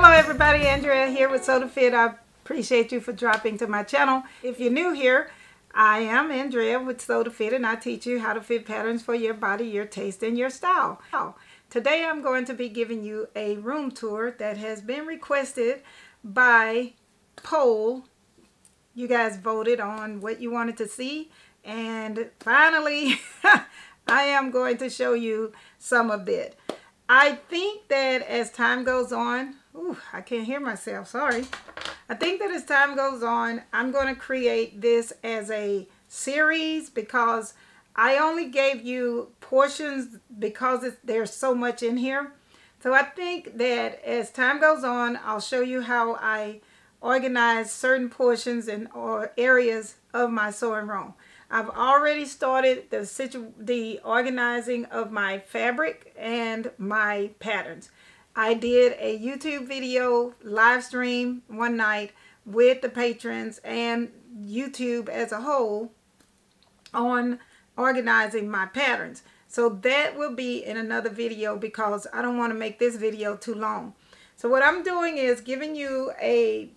Hello everybody, Andrea here with Sew to Fit. I appreciate you for dropping to my channel. If you're new here, I am Andrea with Sew to Fit and I teach you how to fit patterns for your body, your taste, and your style. Today I'm going to be giving you a room tour that has been requested by poll. You guys voted on what you wanted to see and finally I am going to show you some of it. I think that as time goes on, ooh, I can't hear myself, sorry. I think that as time goes on, I'm going to create this as a series because I only gave you portions because there's so much in here. So I think that as time goes on, I'll show you how I organize certain portions and or areas of my sewing room. I've already started the situ the organizing of my fabric and my patterns. I did a YouTube video live stream one night with the patrons and YouTube as a whole on organizing my patterns. So that will be in another video because I don't want to make this video too long. So what I'm doing is giving you a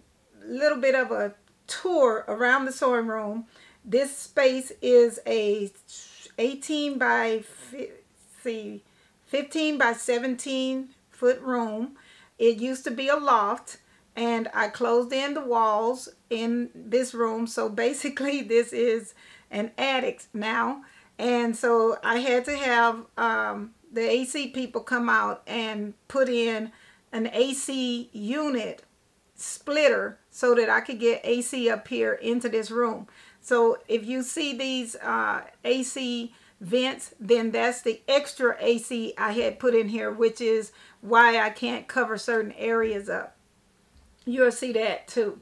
little bit of a tour around the sewing room this space is a 18 by see 15 by 17 foot room. It used to be a loft and I closed in the walls in this room. So basically this is an attic now. And so I had to have um, the AC people come out and put in an AC unit splitter so that I could get AC up here into this room. So if you see these uh, AC vents, then that's the extra AC I had put in here, which is why I can't cover certain areas up. You'll see that too.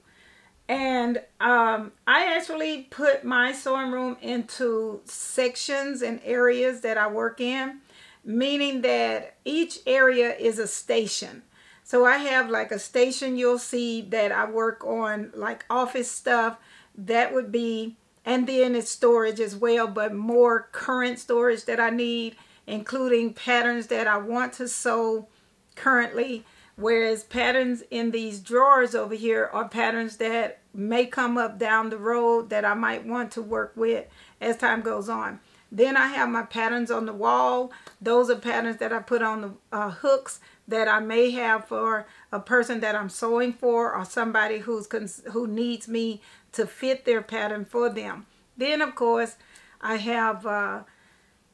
And um, I actually put my sewing room into sections and areas that I work in, meaning that each area is a station. So I have like a station you'll see that I work on like office stuff that would be and then it's storage as well but more current storage that I need including patterns that I want to sew currently whereas patterns in these drawers over here are patterns that may come up down the road that I might want to work with as time goes on. Then I have my patterns on the wall. Those are patterns that I put on the uh, hooks that I may have for a person that I'm sewing for or somebody who's who needs me to fit their pattern for them. Then, of course, I have uh,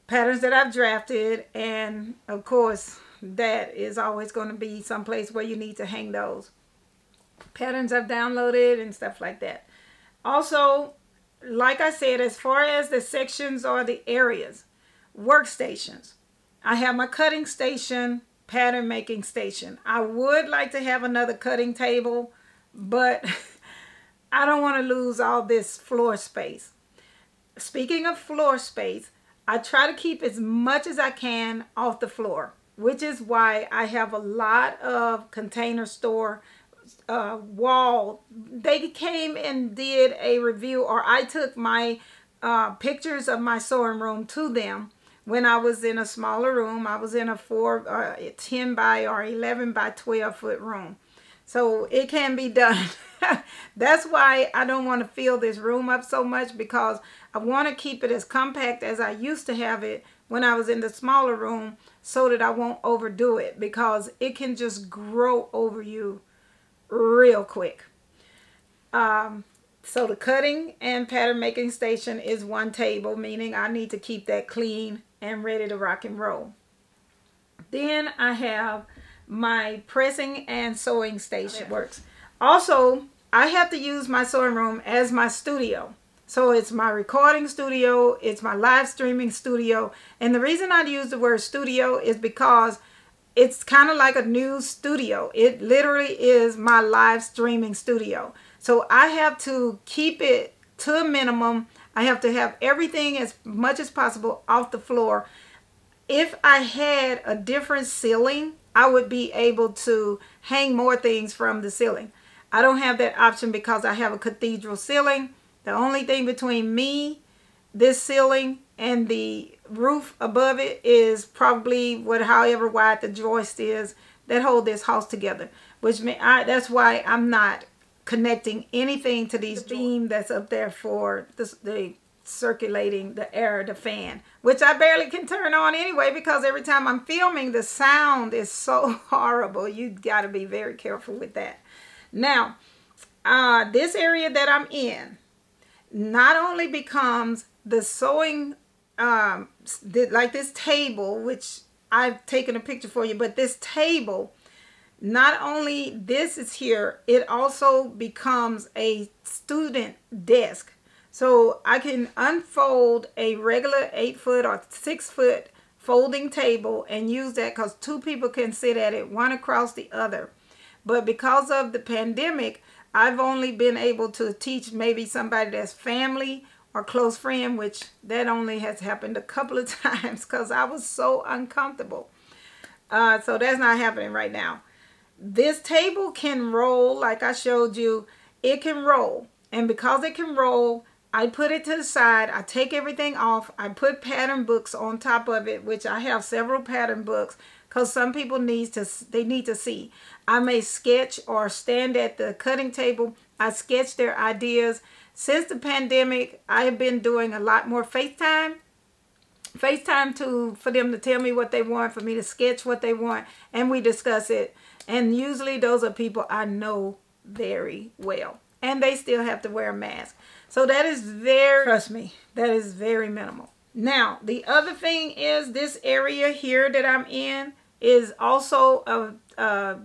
patterns that I've drafted and, of course, that is always going to be someplace where you need to hang those. Patterns I've downloaded and stuff like that. Also, like I said, as far as the sections or the areas, workstations. I have my cutting station, pattern making station. I would like to have another cutting table, but I don't want to lose all this floor space. Speaking of floor space, I try to keep as much as I can off the floor, which is why I have a lot of container store uh, wall. They came and did a review, or I took my uh, pictures of my sewing room to them when I was in a smaller room. I was in a 4, uh, 10 by or 11 by 12 foot room. So it can be done. That's why I don't want to fill this room up so much because I want to keep it as compact as I used to have it when I was in the smaller room so that I won't overdo it because it can just grow over you real quick. Um, so the cutting and pattern making station is one table, meaning I need to keep that clean and ready to rock and roll. Then I have my pressing and sewing station works. Also, I have to use my sewing room as my studio. So it's my recording studio, it's my live streaming studio. And the reason I use the word studio is because it's kind of like a new studio. It literally is my live streaming studio. So I have to keep it to a minimum. I have to have everything as much as possible off the floor. If I had a different ceiling, I would be able to hang more things from the ceiling. I don't have that option because I have a cathedral ceiling. The only thing between me, this ceiling, and the roof above it is probably what however wide the joist is that hold this house together, which mean I, that's why I'm not connecting anything to these beam that's up there for the, the circulating the air, the fan, which I barely can turn on anyway because every time I'm filming, the sound is so horrible. You got to be very careful with that. Now, uh, this area that I'm in not only becomes the sewing, um, like this table, which I've taken a picture for you, but this table, not only this is here, it also becomes a student desk so I can unfold a regular eight foot or six foot folding table and use that because two people can sit at it, one across the other. But because of the pandemic, I've only been able to teach maybe somebody that's family or close friend, which that only has happened a couple of times because I was so uncomfortable. Uh, so that's not happening right now. This table can roll like I showed you. It can roll. And because it can roll, I put it to the side. I take everything off. I put pattern books on top of it, which I have several pattern books because some people need to they need to see. I may sketch or stand at the cutting table. I sketch their ideas. Since the pandemic, I have been doing a lot more FaceTime. FaceTime to for them to tell me what they want, for me to sketch what they want, and we discuss it. And usually those are people I know very well. And they still have to wear a mask. So that is very, trust me, that is very minimal. Now, the other thing is this area here that I'm in is also a, a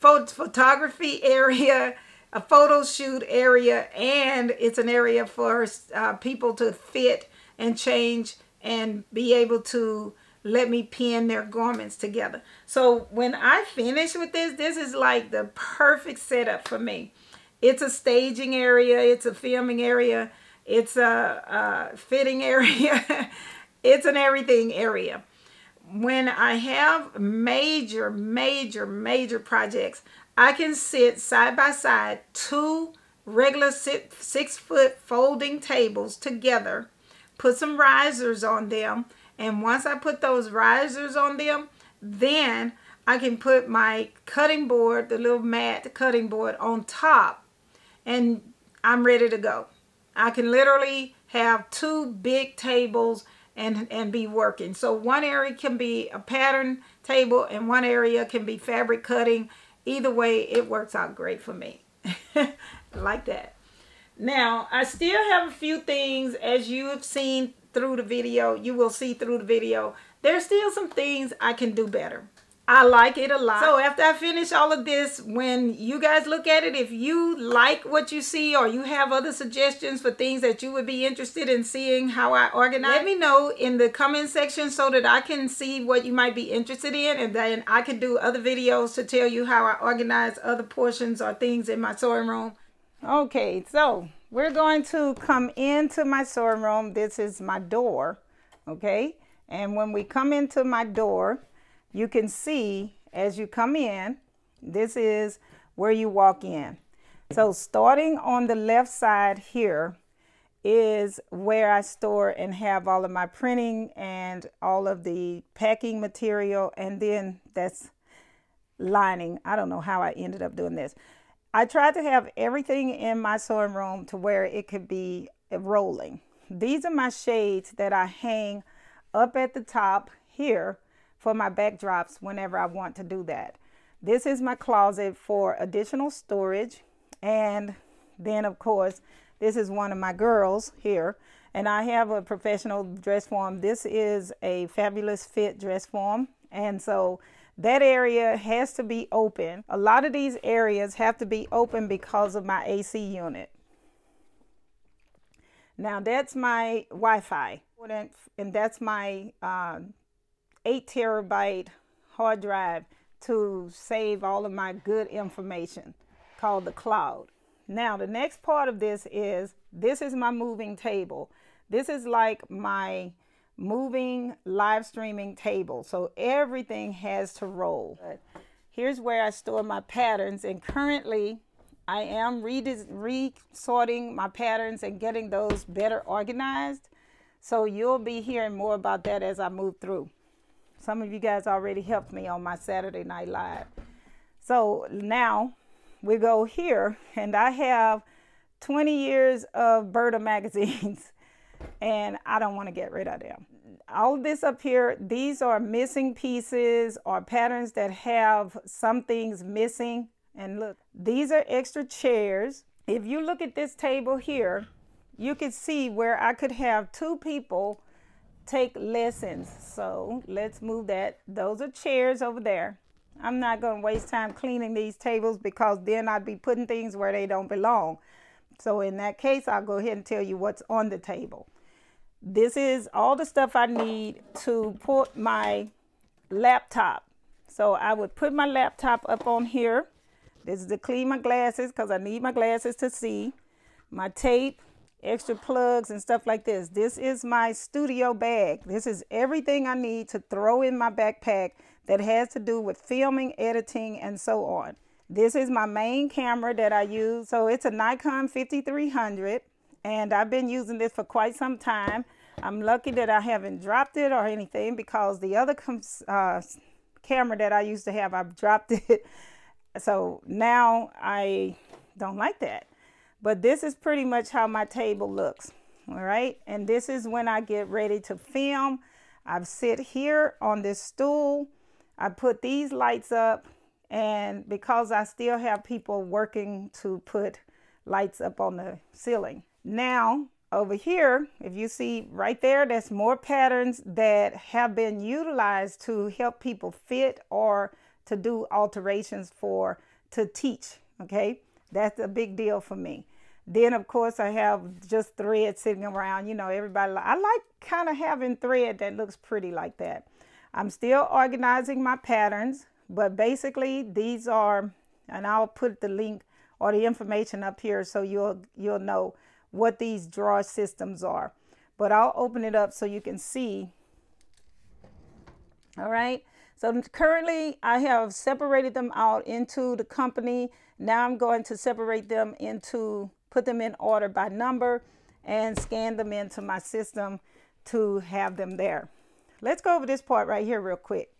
photography area, a photo shoot area, and it's an area for uh, people to fit and change and be able to let me pin their garments together. So when I finish with this, this is like the perfect setup for me. It's a staging area. It's a filming area. It's a, a fitting area. it's an everything area. When I have major, major, major projects, I can sit side by side two regular six, six foot folding tables together, put some risers on them, and once I put those risers on them, then I can put my cutting board, the little mat cutting board on top and I'm ready to go. I can literally have two big tables and, and be working. So one area can be a pattern table and one area can be fabric cutting. Either way, it works out great for me. like that. Now, I still have a few things as you have seen through the video. You will see through the video. There's still some things I can do better. I like it a lot. So after I finish all of this, when you guys look at it, if you like what you see or you have other suggestions for things that you would be interested in seeing how I organize, let me know in the comment section so that I can see what you might be interested in and then I can do other videos to tell you how I organize other portions or things in my sewing room. Okay, so we're going to come into my sewing room. This is my door, okay? And when we come into my door, you can see as you come in, this is where you walk in. So starting on the left side here is where I store and have all of my printing and all of the packing material. And then that's lining. I don't know how I ended up doing this. I tried to have everything in my sewing room to where it could be rolling. These are my shades that I hang up at the top here for my backdrops whenever I want to do that. This is my closet for additional storage. And then, of course, this is one of my girls here. And I have a professional dress form. This is a fabulous fit dress form. And so that area has to be open. A lot of these areas have to be open because of my AC unit. Now that's my Wi-Fi and that's my uh, 8 terabyte hard drive to save all of my good information called the cloud. Now, the next part of this is this is my moving table. This is like my moving live streaming table. So everything has to roll. Here's where I store my patterns. And currently, I am resorting my patterns and getting those better organized. So you'll be hearing more about that as I move through. Some of you guys already helped me on my Saturday Night Live. So now we go here and I have 20 years of Burda magazines and I don't want to get rid of them. All this up here, these are missing pieces or patterns that have some things missing. And look, these are extra chairs. If you look at this table here, you can see where I could have two people take lessons. So let's move that. Those are chairs over there. I'm not going to waste time cleaning these tables because then I'd be putting things where they don't belong. So in that case, I'll go ahead and tell you what's on the table. This is all the stuff I need to put my laptop. So I would put my laptop up on here. This is to clean my glasses because I need my glasses to see. My tape, extra plugs and stuff like this. This is my studio bag. This is everything I need to throw in my backpack that has to do with filming, editing, and so on. This is my main camera that I use. So it's a Nikon 5300 and I've been using this for quite some time. I'm lucky that I haven't dropped it or anything because the other uh, camera that I used to have, I've dropped it. so now I don't like that. But this is pretty much how my table looks. All right. And this is when I get ready to film. I sit here on this stool. I put these lights up. And because I still have people working to put lights up on the ceiling. Now, over here, if you see right there, there's more patterns that have been utilized to help people fit or to do alterations for to teach. Okay. That's a big deal for me. Then, of course, I have just thread sitting around. You know, everybody, I like kind of having thread that looks pretty like that. I'm still organizing my patterns, but basically these are, and I'll put the link or the information up here so you'll, you'll know what these drawer systems are. But I'll open it up so you can see. All right. So currently I have separated them out into the company. Now I'm going to separate them into put them in order by number, and scan them into my system to have them there. Let's go over this part right here real quick.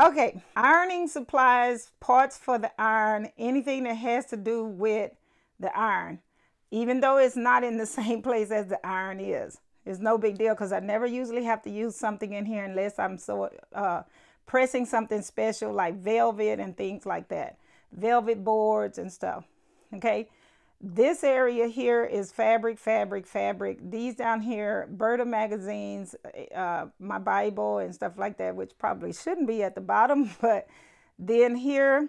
Okay, ironing supplies, parts for the iron, anything that has to do with the iron, even though it's not in the same place as the iron is. It's no big deal because I never usually have to use something in here unless I'm so uh, pressing something special like velvet and things like that. Velvet boards and stuff. Okay, this area here is fabric, fabric, fabric. These down here, Burda magazines, uh, my Bible and stuff like that, which probably shouldn't be at the bottom. But then here,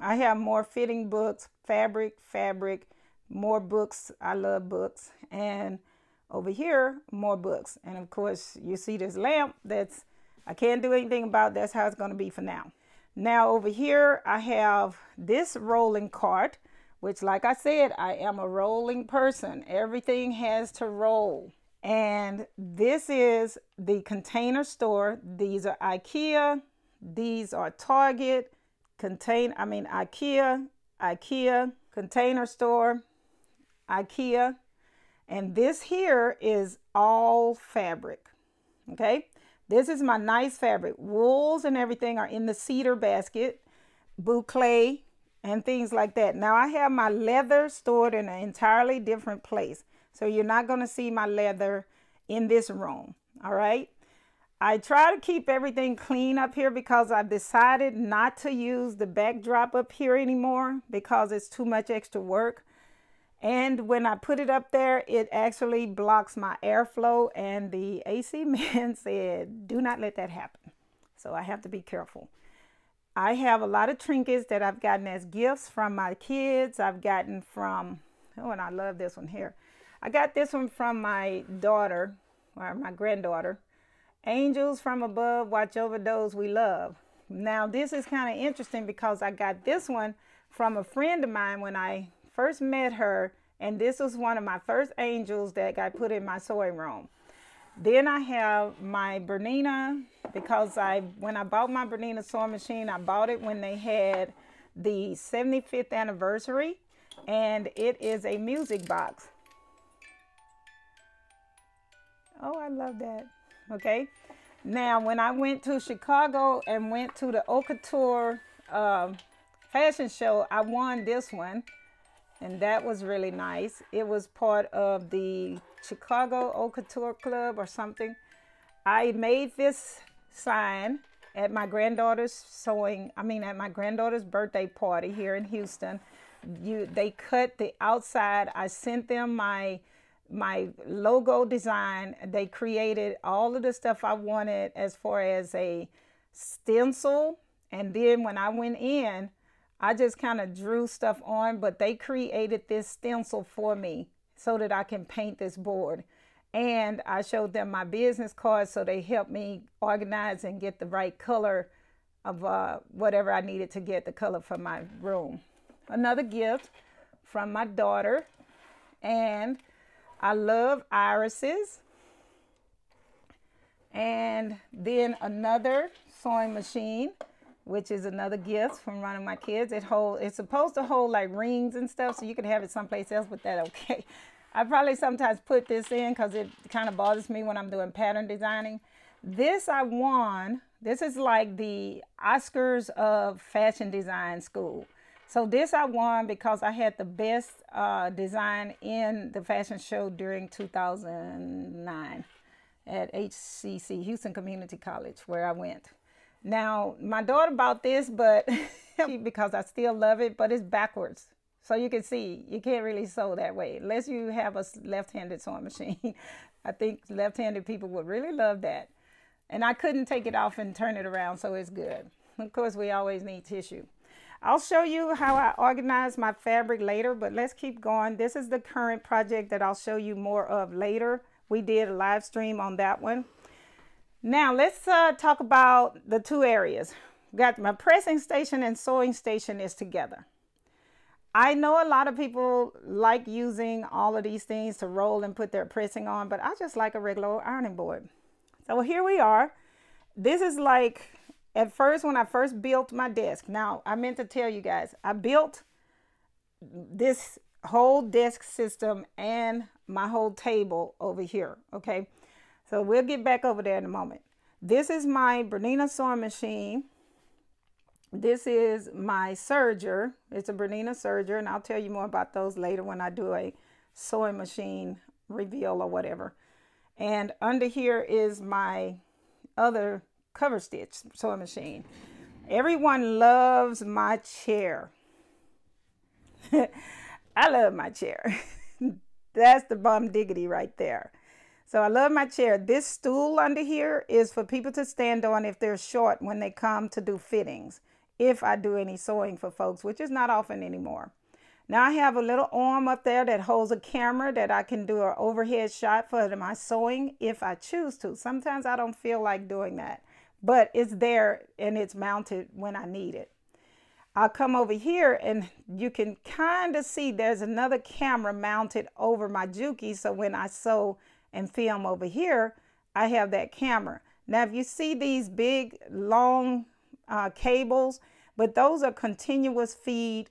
I have more fitting books, fabric, fabric, more books. I love books. And over here, more books. And of course, you see this lamp that's, I can't do anything about. That's how it's going to be for now. Now over here, I have this rolling cart which like I said, I am a rolling person. Everything has to roll. And this is the container store. These are IKEA. These are Target. Contain, I mean IKEA, IKEA, container store, IKEA. And this here is all fabric. Okay. This is my nice fabric. Wools and everything are in the cedar basket. Boucle, and things like that. Now I have my leather stored in an entirely different place. So you're not going to see my leather in this room. All right. I try to keep everything clean up here because I've decided not to use the backdrop up here anymore because it's too much extra work. And when I put it up there, it actually blocks my airflow. And the AC man said, do not let that happen. So I have to be careful. I have a lot of trinkets that I've gotten as gifts from my kids. I've gotten from, oh, and I love this one here. I got this one from my daughter, or my granddaughter. Angels from above, watch over those we love. Now, this is kind of interesting because I got this one from a friend of mine when I first met her. And this was one of my first angels that got put in my sewing room. Then I have my Bernina because I when I bought my Bernina sewing machine, I bought it when they had the 75th anniversary and it is a music box. Oh, I love that. Okay. Now, when I went to Chicago and went to the Couture uh, fashion show, I won this one, and that was really nice. It was part of the Chicago Haute Couture Club or something. I made this sign at my granddaughter's sewing, I mean, at my granddaughter's birthday party here in Houston. You, they cut the outside. I sent them my my logo design. They created all of the stuff I wanted as far as a stencil. And then when I went in, I just kind of drew stuff on, but they created this stencil for me so that I can paint this board. And I showed them my business card so they helped me organize and get the right color of uh, whatever I needed to get the color for my room. Another gift from my daughter. And I love irises. And then another sewing machine, which is another gift from one of my kids. It hold it's supposed to hold like rings and stuff, so you can have it someplace else, but that okay. I probably sometimes put this in because it kind of bothers me when I'm doing pattern designing. This I won. This is like the Oscars of fashion design school. So this I won because I had the best uh, design in the fashion show during 2009 at HCC, Houston Community College, where I went. Now, my daughter bought this, but because I still love it, but it's backwards. So you can see, you can't really sew that way unless you have a left-handed sewing machine. I think left-handed people would really love that. And I couldn't take it off and turn it around, so it's good. Of course, we always need tissue. I'll show you how I organize my fabric later, but let's keep going. This is the current project that I'll show you more of later. We did a live stream on that one. Now let's uh, talk about the two areas. Got my pressing station and sewing station is together. I know a lot of people like using all of these things to roll and put their pressing on, but I just like a regular ironing board. So here we are. This is like at first when I first built my desk. Now, I meant to tell you guys, I built this whole desk system and my whole table over here, okay? So we'll get back over there in a moment. This is my Bernina sewing machine. This is my serger. It's a Bernina serger, and I'll tell you more about those later when I do a sewing machine reveal or whatever. And under here is my other cover stitch sewing machine. Everyone loves my chair. I love my chair. That's the bum diggity right there. So I love my chair. This stool under here is for people to stand on if they're short when they come to do fittings. If I do any sewing for folks, which is not often anymore. Now I have a little arm up there that holds a camera that I can do an overhead shot for my sewing if I choose to. Sometimes I don't feel like doing that but it's there and it's mounted when I need it. I'll come over here and you can kind of see there's another camera mounted over my Juki. So when I sew and film over here, I have that camera. Now, if you see these big, long uh, cables, but those are continuous feed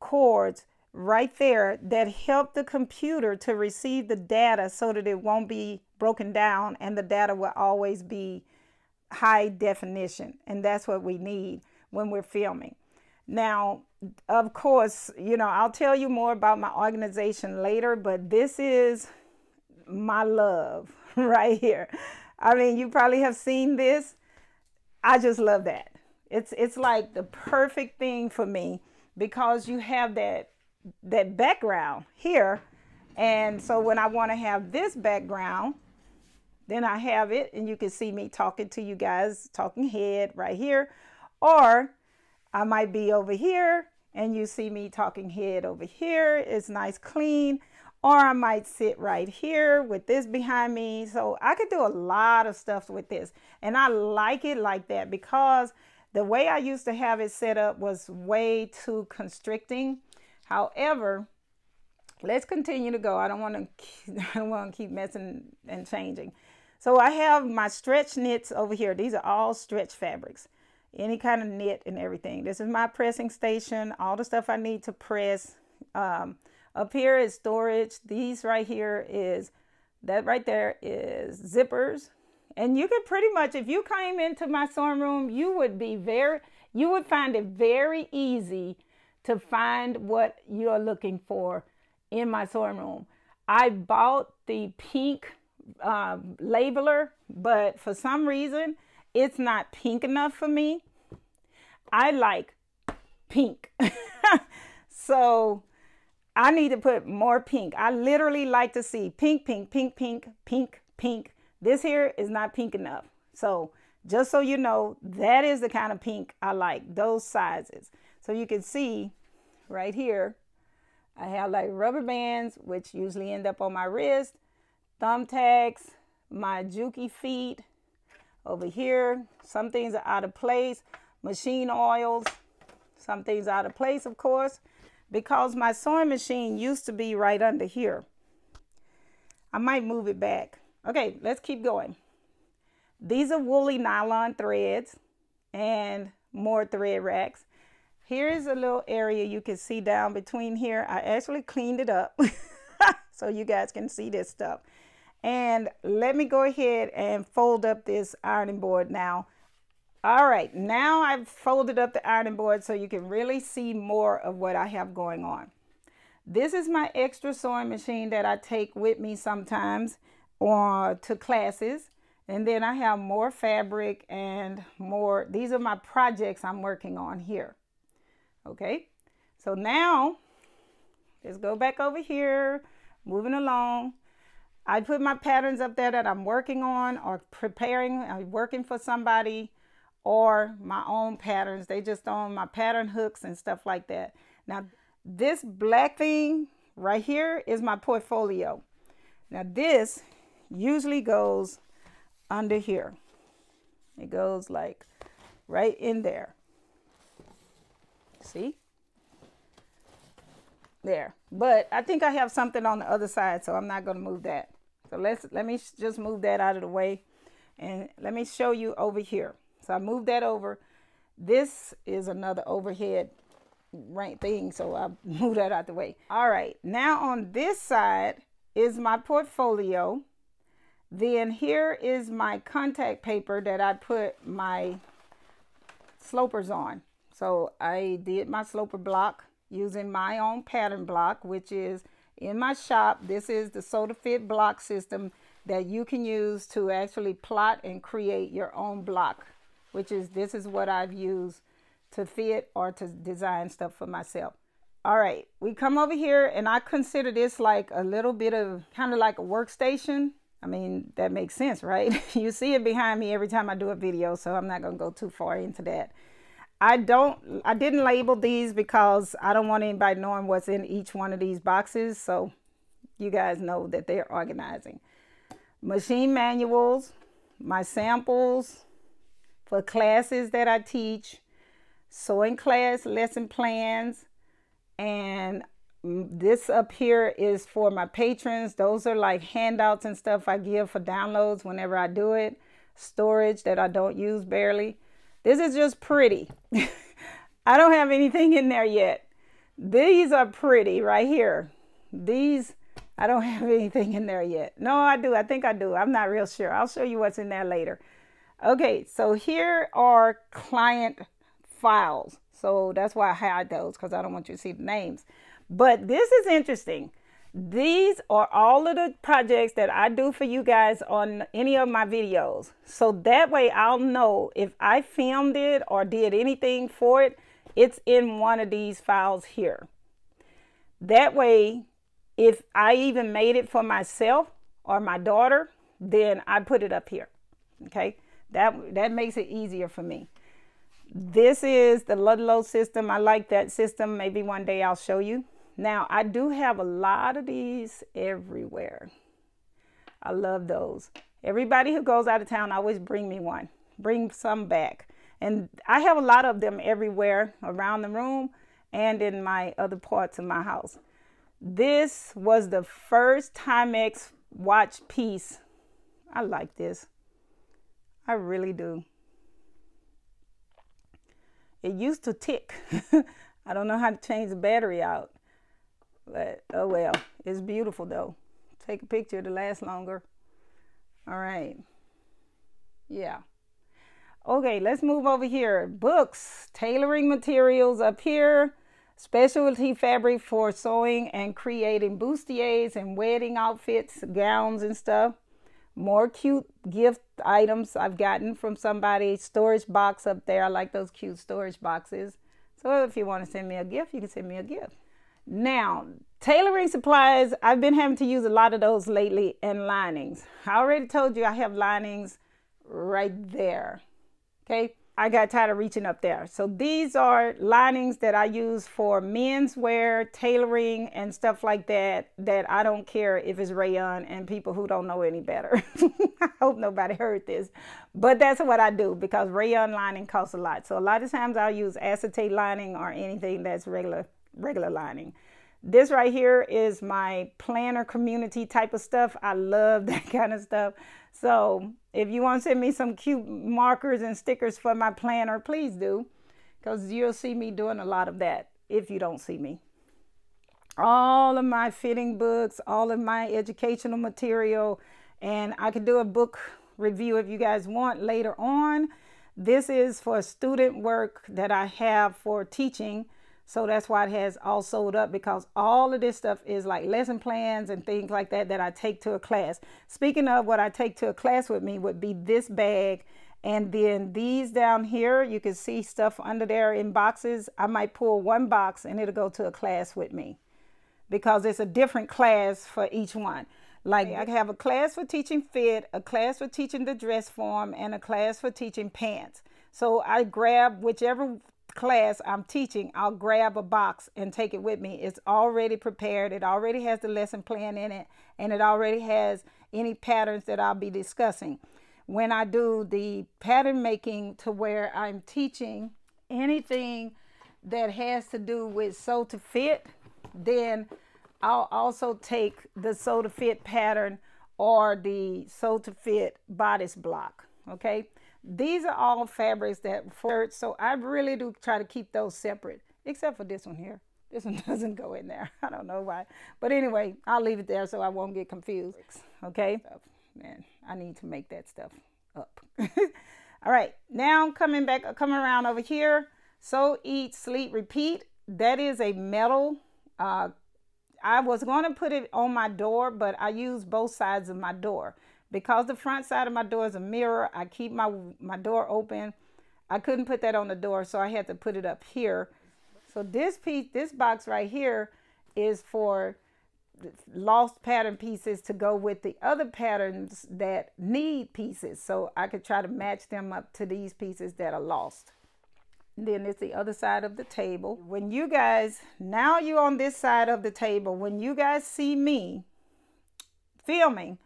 cords right there that help the computer to receive the data so that it won't be broken down and the data will always be high definition, and that's what we need when we're filming. Now, of course, you know, I'll tell you more about my organization later, but this is my love right here. I mean, you probably have seen this. I just love that. It's it's like the perfect thing for me because you have that that background here. And so when I want to have this background, then I have it and you can see me talking to you guys, talking head right here. Or I might be over here and you see me talking head over here. It's nice clean. Or I might sit right here with this behind me. So I could do a lot of stuff with this. And I like it like that because the way I used to have it set up was way too constricting. However, let's continue to go. I don't want to I don't want to keep messing and changing. So I have my stretch knits over here. These are all stretch fabrics. Any kind of knit and everything. This is my pressing station. All the stuff I need to press. Um, up here is storage. These right here is, that right there is zippers. And you could pretty much, if you came into my sewing room, you would be very, you would find it very easy to find what you're looking for in my sewing room. I bought the pink uh, labeler, but for some reason, it's not pink enough for me. I like pink. so I need to put more pink. I literally like to see pink, pink, pink, pink, pink, pink. This here is not pink enough. So just so you know, that is the kind of pink I like, those sizes. So you can see right here, I have like rubber bands, which usually end up on my wrist, thumbtacks, my Juki feet over here. Some things are out of place, machine oils, some things out of place, of course, because my sewing machine used to be right under here. I might move it back. Okay, let's keep going. These are woolly nylon threads and more thread racks. Here's a little area you can see down between here. I actually cleaned it up so you guys can see this stuff. And let me go ahead and fold up this ironing board now. All right, now I've folded up the ironing board so you can really see more of what I have going on. This is my extra sewing machine that I take with me sometimes or to classes. And then I have more fabric and more. These are my projects I'm working on here. Okay, so now let's go back over here, moving along. I put my patterns up there that I'm working on or preparing, I'm working for somebody or my own patterns. They just on my pattern hooks and stuff like that. Now, this black thing right here is my portfolio. Now, this usually goes under here. It goes like right in there. See? There. But I think I have something on the other side, so I'm not going to move that. So let's let me just move that out of the way. And let me show you over here. So I moved that over. This is another overhead rank thing, so I move that out the way. All right, now on this side is my portfolio. Then here is my contact paper that I put my slopers on. So I did my sloper block using my own pattern block, which is in my shop. This is the Sew to Fit block system that you can use to actually plot and create your own block, which is this is what I've used to fit or to design stuff for myself. All right, we come over here and I consider this like a little bit of kind of like a workstation I mean, that makes sense, right? you see it behind me every time I do a video, so I'm not going to go too far into that. I don't, I didn't label these because I don't want anybody knowing what's in each one of these boxes. So you guys know that they're organizing. Machine manuals, my samples for classes that I teach, sewing class lesson plans, and this up here is for my patrons. Those are like handouts and stuff I give for downloads whenever I do it. Storage that I don't use barely. This is just pretty. I don't have anything in there yet. These are pretty right here. These, I don't have anything in there yet. No, I do. I think I do. I'm not real sure. I'll show you what's in there later. Okay, so here are client files. So that's why I hide those because I don't want you to see the names. But this is interesting. These are all of the projects that I do for you guys on any of my videos. So that way I'll know if I filmed it or did anything for it, it's in one of these files here. That way, if I even made it for myself or my daughter, then I put it up here. Okay, that, that makes it easier for me. This is the Ludlow system. I like that system. Maybe one day I'll show you. Now, I do have a lot of these everywhere. I love those. Everybody who goes out of town always bring me one. Bring some back. And I have a lot of them everywhere around the room and in my other parts of my house. This was the first Timex watch piece. I like this. I really do. It used to tick. I don't know how to change the battery out. But oh well, it's beautiful though. Take a picture to last longer. All right. Yeah. Okay, let's move over here. Books, tailoring materials up here, specialty fabric for sewing and creating bustiers and wedding outfits, gowns and stuff. More cute gift items I've gotten from somebody. Storage box up there. I like those cute storage boxes. So if you want to send me a gift, you can send me a gift. Now, tailoring supplies, I've been having to use a lot of those lately and linings. I already told you I have linings right there. Okay. I got tired of reaching up there. So these are linings that I use for men's wear, tailoring, and stuff like that. That I don't care if it's rayon and people who don't know any better. I hope nobody heard this, but that's what I do because rayon lining costs a lot. So a lot of times I'll use acetate lining or anything that's regular regular lining. This right here is my planner community type of stuff. I love that kind of stuff. So if you want to send me some cute markers and stickers for my planner, please do. Because you'll see me doing a lot of that if you don't see me. All of my fitting books, all of my educational material, and I could do a book review if you guys want later on. This is for student work that I have for teaching so that's why it has all sold up because all of this stuff is like lesson plans and things like that that I take to a class. Speaking of what I take to a class with me would be this bag and then these down here, you can see stuff under there in boxes. I might pull one box and it'll go to a class with me because it's a different class for each one. Like I have a class for teaching fit, a class for teaching the dress form, and a class for teaching pants. So I grab whichever class I'm teaching, I'll grab a box and take it with me. It's already prepared. It already has the lesson plan in it, and it already has any patterns that I'll be discussing. When I do the pattern making to where I'm teaching anything that has to do with sew to fit, then I'll also take the sew to fit pattern or the sew to fit bodice block. Okay. These are all fabrics that for so I really do try to keep those separate, except for this one here. This one doesn't go in there. I don't know why. But anyway, I'll leave it there so I won't get confused. Okay? Man, I need to make that stuff up. all right, now coming back, coming around over here. So eat, sleep, repeat. That is a metal. Uh, I was going to put it on my door, but I use both sides of my door because the front side of my door is a mirror, I keep my, my door open. I couldn't put that on the door, so I had to put it up here. So this piece, this box right here is for lost pattern pieces to go with the other patterns that need pieces. So I could try to match them up to these pieces that are lost. And then it's the other side of the table. When you guys, now you're on this side of the table, when you guys see me filming,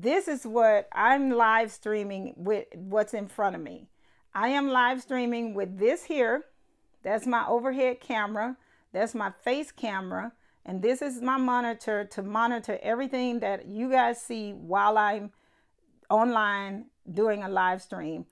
this is what I'm live streaming with what's in front of me. I am live streaming with this here. That's my overhead camera. That's my face camera. And this is my monitor to monitor everything that you guys see while I'm online doing a live stream.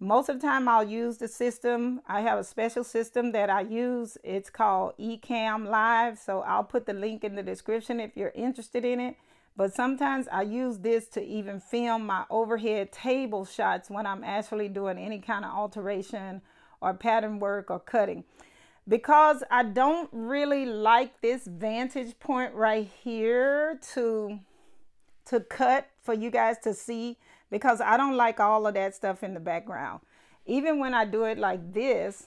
Most of the time I'll use the system. I have a special system that I use. It's called Ecamm Live. So I'll put the link in the description if you're interested in it. But sometimes I use this to even film my overhead table shots when I'm actually doing any kind of alteration or pattern work or cutting. Because I don't really like this vantage point right here to, to cut for you guys to see because I don't like all of that stuff in the background. Even when I do it like this,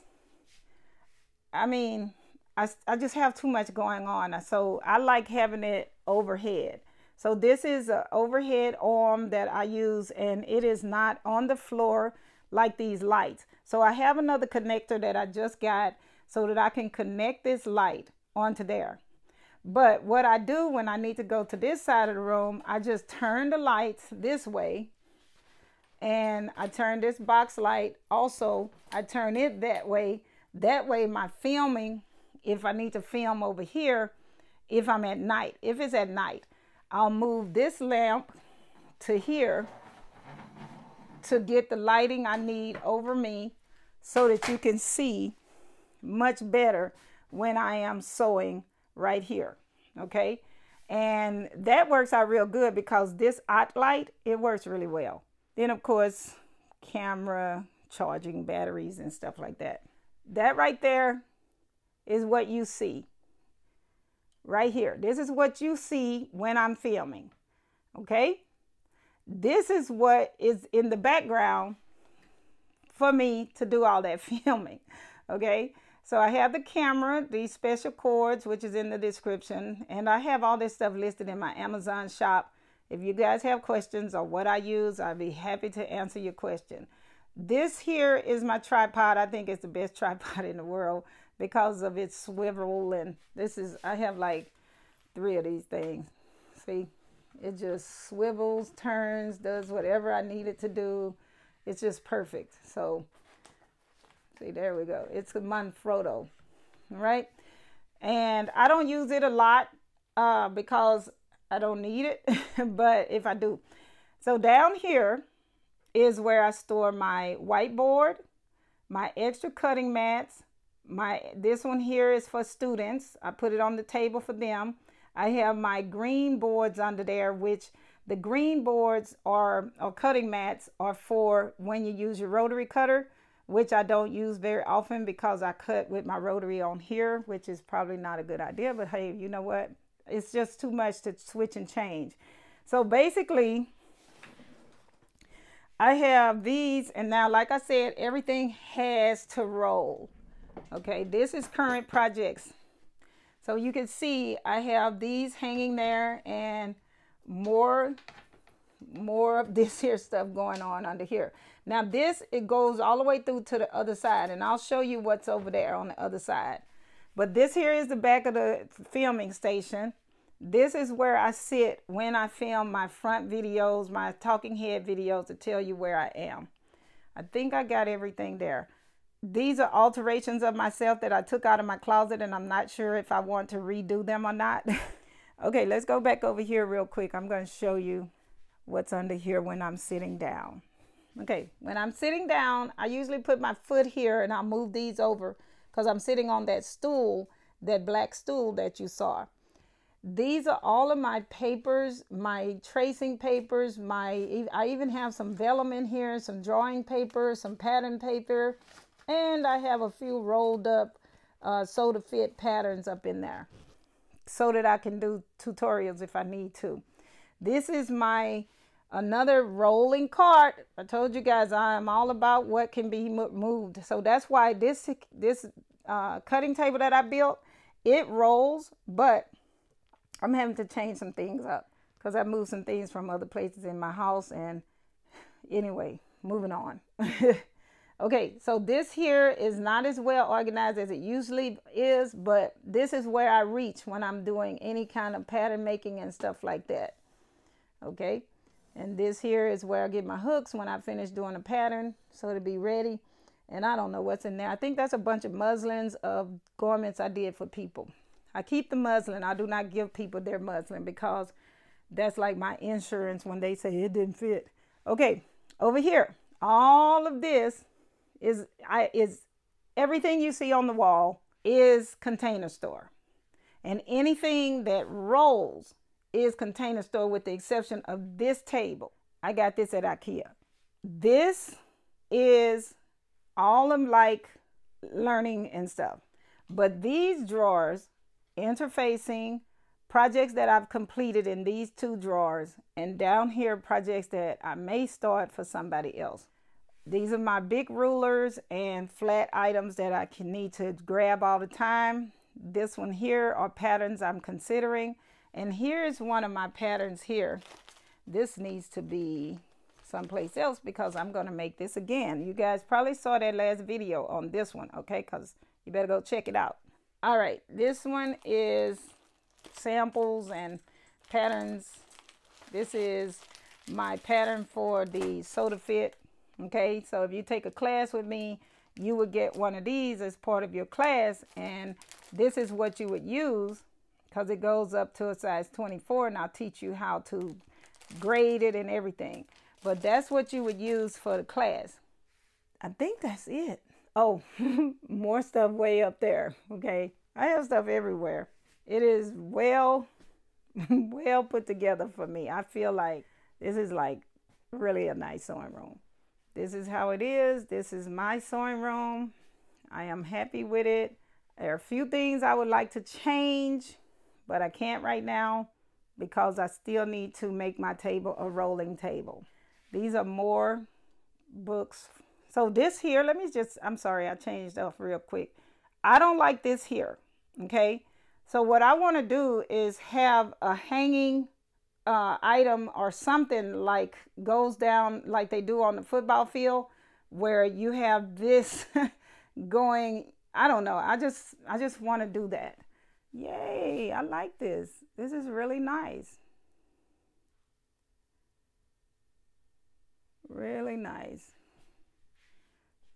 I mean, I, I just have too much going on. So I like having it overhead. So this is an overhead arm that I use and it is not on the floor like these lights. So I have another connector that I just got so that I can connect this light onto there. But what I do when I need to go to this side of the room, I just turn the lights this way and I turn this box light also, I turn it that way. That way my filming, if I need to film over here, if I'm at night, if it's at night, I'll move this lamp to here to get the lighting I need over me so that you can see much better when I am sewing right here. Okay. And that works out real good because this hot light, it works really well. Then of course, camera, charging batteries, and stuff like that. That right there is what you see. Right here. This is what you see when I'm filming. Okay? This is what is in the background for me to do all that filming. Okay? So I have the camera, these special cords, which is in the description, and I have all this stuff listed in my Amazon shop. If you guys have questions or what I use, I'd be happy to answer your question. This here is my tripod. I think it's the best tripod in the world because of its swivel and this is I have like three of these things. See? It just swivels, turns, does whatever I need it to do. It's just perfect. So See, there we go. It's a Manfrotto, right? And I don't use it a lot uh, because I don't need it, but if I do. So down here is where I store my whiteboard, my extra cutting mats. My This one here is for students. I put it on the table for them. I have my green boards under there, which the green boards are, or cutting mats are for when you use your rotary cutter which I don't use very often because I cut with my rotary on here, which is probably not a good idea. But hey, you know what? It's just too much to switch and change. So basically, I have these, and now, like I said, everything has to roll. Okay, this is current projects. So you can see I have these hanging there and more more of this here stuff going on under here. Now this, it goes all the way through to the other side and I'll show you what's over there on the other side. But this here is the back of the filming station. This is where I sit when I film my front videos, my talking head videos to tell you where I am. I think I got everything there. These are alterations of myself that I took out of my closet and I'm not sure if I want to redo them or not. okay, let's go back over here real quick. I'm going to show you what's under here when I'm sitting down. Okay, when I'm sitting down, I usually put my foot here and I'll move these over because I'm sitting on that stool, that black stool that you saw. These are all of my papers, my tracing papers, my I even have some vellum in here, some drawing paper, some pattern paper, and I have a few rolled up uh, to fit patterns up in there so that I can do tutorials if I need to. This is my another rolling cart. I told you guys I am all about what can be moved. So that's why this this uh, cutting table that I built, it rolls, but I'm having to change some things up because I moved some things from other places in my house. And anyway, moving on. okay, so this here is not as well organized as it usually is, but this is where I reach when I'm doing any kind of pattern making and stuff like that. Okay and this here is where I get my hooks when I finish doing a pattern so to be ready. And I don't know what's in there. I think that's a bunch of muslins of garments I did for people. I keep the muslin. I do not give people their muslin because that's like my insurance when they say it didn't fit. Okay over here all of this is I is everything you see on the wall is container store and anything that rolls is container store with the exception of this table. I got this at IKEA. This is all of like learning and stuff. But these drawers, interfacing, projects that I've completed in these two drawers, and down here, projects that I may start for somebody else. These are my big rulers and flat items that I can need to grab all the time. This one here are patterns I'm considering. And here's one of my patterns here. This needs to be someplace else because I'm going to make this again. You guys probably saw that last video on this one, okay? Because you better go check it out. All right, this one is samples and patterns. This is my pattern for the Sew-To-Fit, okay? So if you take a class with me, you would get one of these as part of your class, and this is what you would use because it goes up to a size 24 and I'll teach you how to grade it and everything. But that's what you would use for the class. I think that's it. Oh, more stuff way up there. Okay. I have stuff everywhere. It is well, well put together for me. I feel like this is like really a nice sewing room. This is how it is. This is my sewing room. I am happy with it. There are a few things I would like to change, but I can't right now because I still need to make my table a rolling table. These are more books. So this here, let me just, I'm sorry, I changed up real quick. I don't like this here, okay? So what I want to do is have a hanging uh, item or something like goes down like they do on the football field where you have this going I don't know. I just I just want to do that. Yay, I like this. This is really nice. Really nice.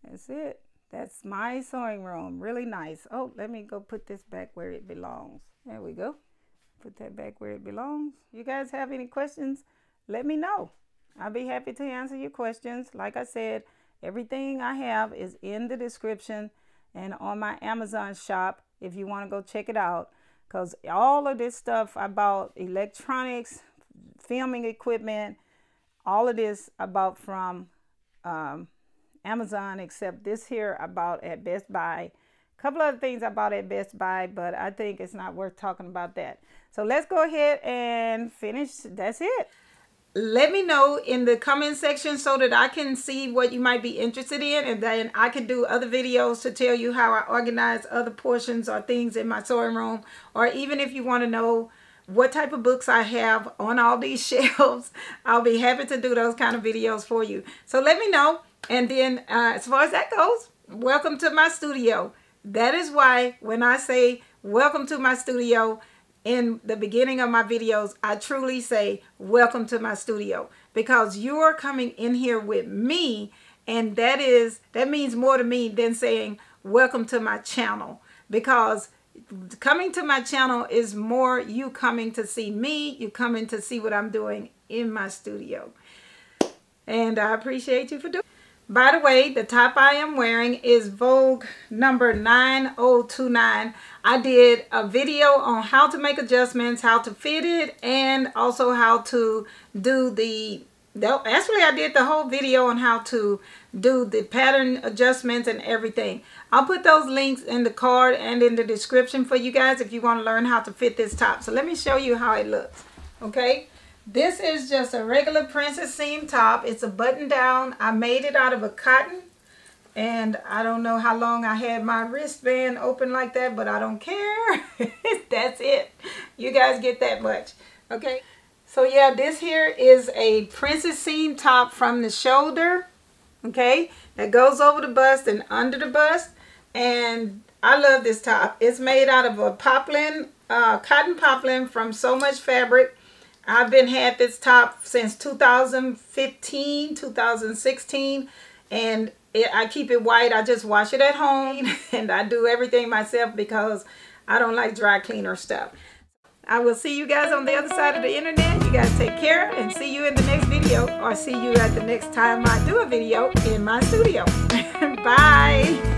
That's it. That's my sewing room. Really nice. Oh, let me go put this back where it belongs. There we go. Put that back where it belongs. You guys have any questions? Let me know. I'll be happy to answer your questions. Like I said, everything I have is in the description and on my Amazon shop if you want to go check it out. Because all of this stuff about electronics, filming equipment, all of this about from um, Amazon, except this here I bought at Best Buy. Couple other things I bought at Best Buy, but I think it's not worth talking about that. So let's go ahead and finish. That's it let me know in the comment section so that I can see what you might be interested in and then I can do other videos to tell you how I organize other portions or things in my sewing room or even if you want to know what type of books I have on all these shelves I'll be happy to do those kind of videos for you so let me know and then uh, as far as that goes welcome to my studio that is why when I say welcome to my studio in the beginning of my videos, I truly say, welcome to my studio because you are coming in here with me. And that is, that means more to me than saying, welcome to my channel because coming to my channel is more you coming to see me, you coming to see what I'm doing in my studio. And I appreciate you for doing by the way, the top I am wearing is Vogue number 9029. I did a video on how to make adjustments, how to fit it, and also how to do the, actually I did the whole video on how to do the pattern adjustments and everything. I'll put those links in the card and in the description for you guys if you want to learn how to fit this top. So let me show you how it looks, okay? This is just a regular princess seam top. It's a button down. I made it out of a cotton. And I don't know how long I had my wristband open like that, but I don't care. That's it. You guys get that much. Okay. So yeah, this here is a princess seam top from the shoulder. Okay. That goes over the bust and under the bust. And I love this top. It's made out of a poplin, uh, cotton poplin from So Much Fabric. I've been had this top since 2015, 2016, and it, I keep it white. I just wash it at home, and I do everything myself because I don't like dry cleaner stuff. I will see you guys on the other side of the internet. You guys take care and see you in the next video or see you at the next time I do a video in my studio. Bye.